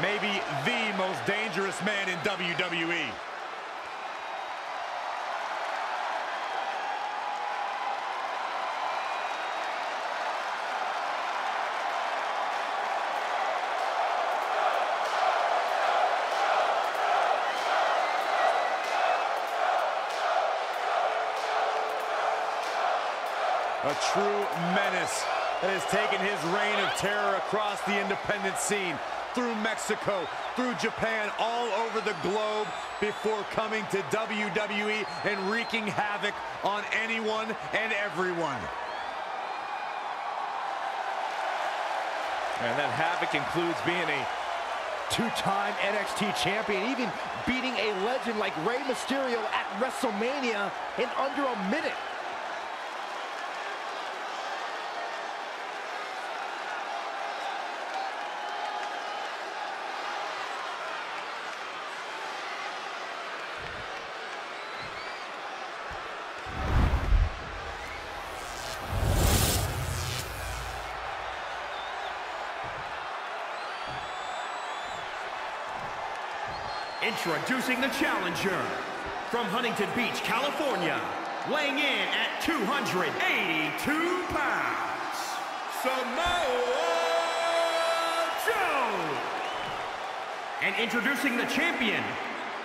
maybe the most dangerous man in WWE. A true menace that has taken his reign of terror across the independent scene, through Mexico, through Japan, all over the globe, before coming to WWE and wreaking havoc on anyone and everyone. And that havoc includes being a two-time NXT champion, even beating a legend like Rey Mysterio at WrestleMania in under a minute. Introducing the challenger from Huntington Beach, California, weighing in at 282 pounds, Samoa Joe. And introducing the champion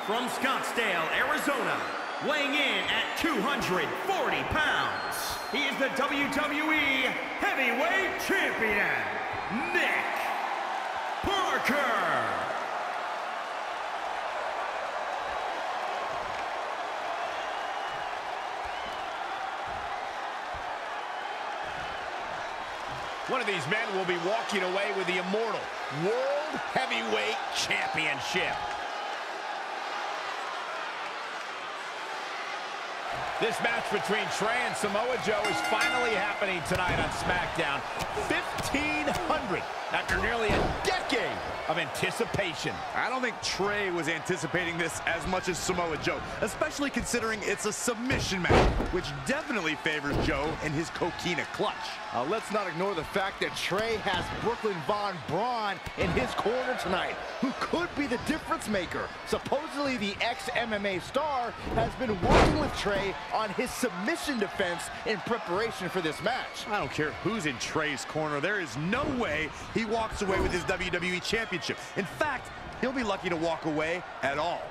from Scottsdale, Arizona, weighing in at 240 pounds, he is the WWE Heavyweight Champion, Nick Parker. One of these men will be walking away with the immortal World Heavyweight Championship. This match between Tre and Samoa Joe is finally happening tonight on SmackDown. 1,500 after nearly a decade of anticipation. I don't think Tre was anticipating this as much as Samoa Joe, especially considering it's a submission match, which definitely favors Joe and his coquina clutch. Uh, let's not ignore the fact that Tre has Brooklyn Von Braun in his corner tonight, who could be the difference maker. Supposedly, the ex-MMA star has been working with Tre on his submission defense in preparation for this match. I don't care who's in Tre's corner. There is no way he walks away with his WWE Championship. In fact, he'll be lucky to walk away at all.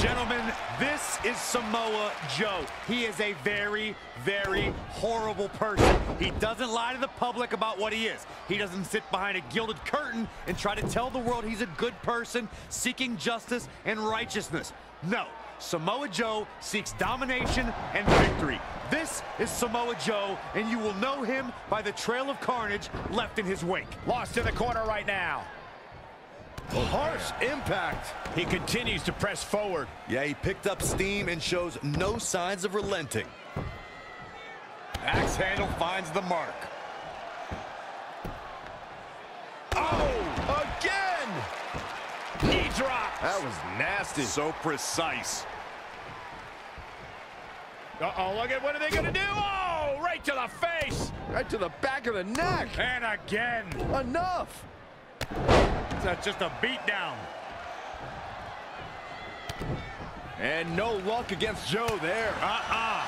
Gentlemen, this is Samoa Joe. He is a very, very horrible person. He doesn't lie to the public about what he is. He doesn't sit behind a gilded curtain and try to tell the world he's a good person seeking justice and righteousness. No, Samoa Joe seeks domination and victory. This is Samoa Joe, and you will know him by the trail of carnage left in his wake. Lost in the corner right now. Harsh impact. He continues to press forward. Yeah, he picked up steam and shows no signs of relenting. Axe handle finds the mark. Oh, again! Knee drop. That was nasty. So precise. Uh-oh, look at what are they going to do? Oh, right to the face. Right to the back of the neck. And again. Enough. That's just a beat down. And no luck against Joe there. Uh-uh.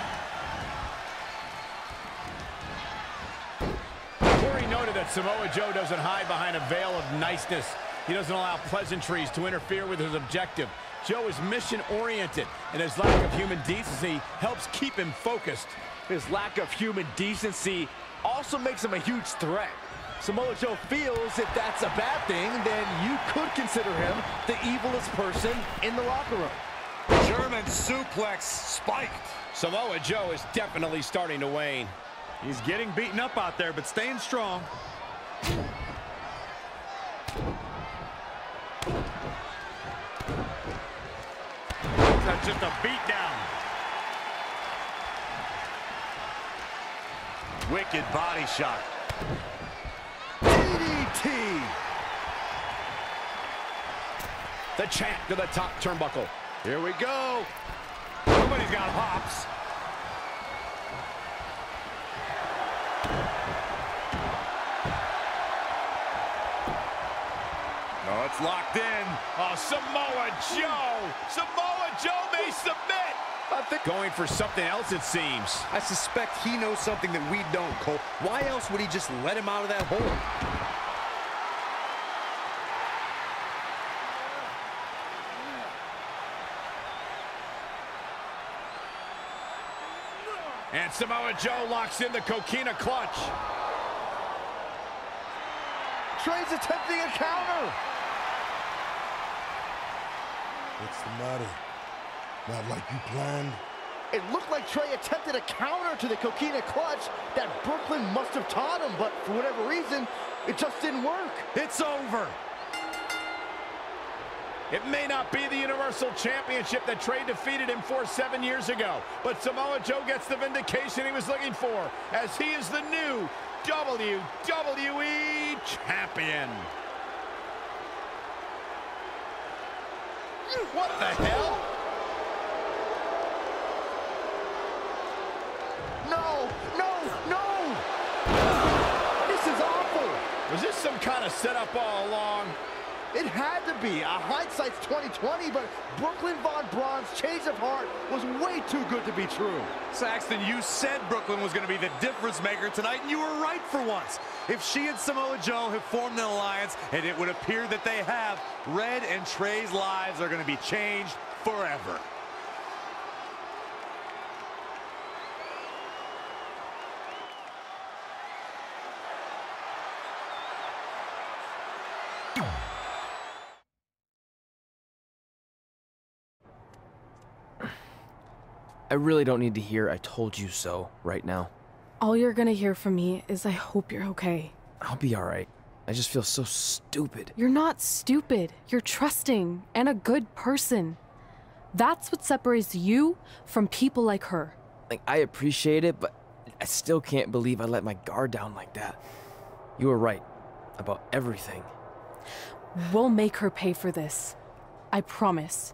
Corey noted that Samoa Joe doesn't hide behind a veil of niceness. He doesn't allow pleasantries to interfere with his objective. Joe is mission-oriented, and his lack of human decency helps keep him focused. His lack of human decency also makes him a huge threat. Samoa Joe feels if that's a bad thing, then you could consider him the evilest person in the locker room. German suplex spiked. Samoa Joe is definitely starting to wane. He's getting beaten up out there, but staying strong. That's just a beat down. Wicked body shot. DDT. The champ to the top turnbuckle. Here we go. Somebody's got hops. No, it's locked in. Oh, Samoa Joe. Samoa Joe may submit. I think going for something else, it seems. I suspect he knows something that we don't, Cole. Why else would he just let him out of that hole? And Samoa Joe locks in the coquina clutch. Tre's attempting a counter. What's the matter? Not like you planned? It looked like Tre attempted a counter to the coquina clutch that Brooklyn must have taught him, but for whatever reason, it just didn't work. It's over. It may not be the Universal Championship that Tre defeated him for seven years ago, but Samoa Joe gets the vindication he was looking for, as he is the new WWE Champion. What the hell? No, no, no! This is awful. Was this some kind of setup all along? It had to be. A hindsight's 2020, but Brooklyn Von Braun's change of heart was way too good to be true. Saxton, you said Brooklyn was going to be the difference maker tonight, and you were right for once. If she and Samoa Joe have formed an alliance, and it would appear that they have, Red and Tre's lives are going to be changed forever. I really don't need to hear I told you so right now. All you're gonna hear from me is I hope you're okay. I'll be alright. I just feel so stupid. You're not stupid. You're trusting and a good person. That's what separates you from people like her. Like, I appreciate it, but I still can't believe I let my guard down like that. You were right about everything. We'll make her pay for this. I promise.